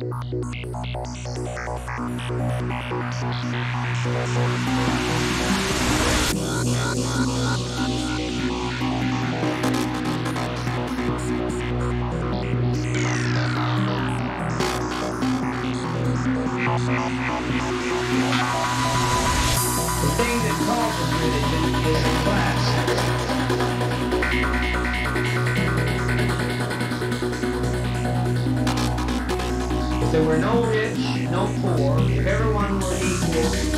The thing that causes religion is class. There were no rich, no poor. Everyone was equal.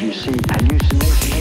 you see hallucinations.